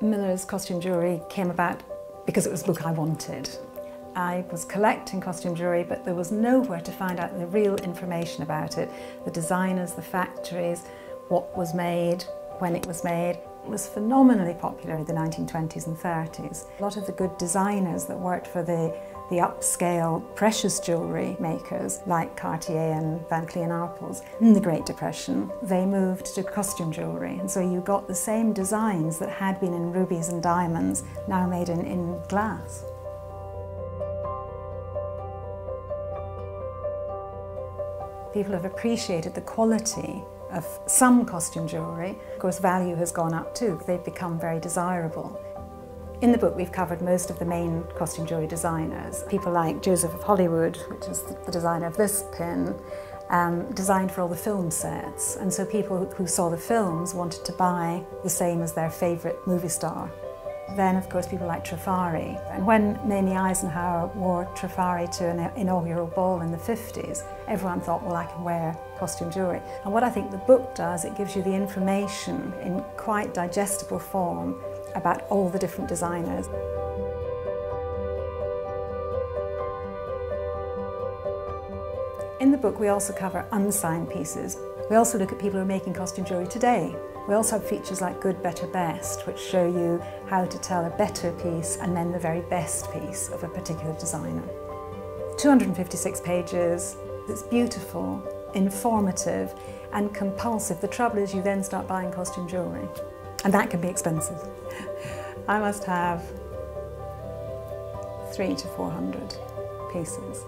Miller's costume jewellery came about because it was a book I wanted. I was collecting costume jewellery, but there was nowhere to find out the real information about it. The designers, the factories, what was made, when it was made. Was phenomenally popular in the 1920s and 30s. A lot of the good designers that worked for the, the upscale precious jewellery makers like Cartier and Van Cleef & Arpels in the Great Depression, they moved to costume jewellery. And so you got the same designs that had been in rubies and diamonds, now made in, in glass. People have appreciated the quality of some costume jewellery. Of course, value has gone up too. They've become very desirable. In the book, we've covered most of the main costume jewellery designers. People like Joseff of Hollywood, which is the designer of this pin, um, designed for all the film sets. And so people who saw the films wanted to buy the same as their favourite movie star. Then, of course, people like Trifari. And when Mamie Eisenhower wore Trifari to an inaugural ball in the 50s, everyone thought, well, I can wear costume jewellery. And what I think the book does, it gives you the information in quite digestible form about all the different designers. In the book, we also cover unsigned pieces. We also look at people who are making costume jewellery today. We also have features like Good, Better, Best, which show you how to tell a better piece and then the very best piece of a particular designer. 256 pages, it's beautiful, informative and compulsive. The trouble is you then start buying costume jewellery and that can be expensive. I must have three to 400 pieces.